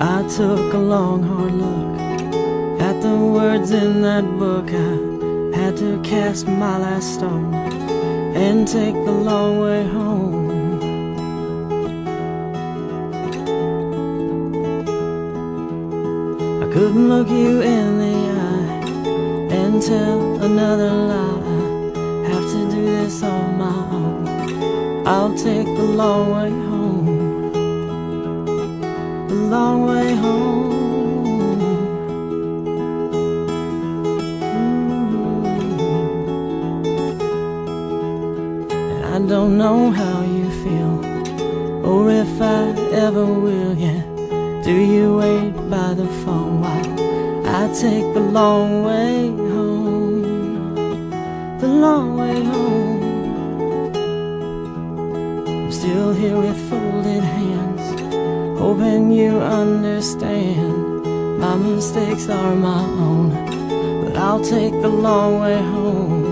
I took a long hard look at the words in that book. I had to cast my last stone and take the long way home. I couldn't look you in the eye and tell another lie. I Have to do this on my own. I'll take the long way home. The long way home. Mm. I don't know how you feel, or if I ever will yet. Do you wait by the phone while I take the long way home? The long way home. I'm still here with folded hands, you understand. My mistakes are my own, but I'll take the long way home.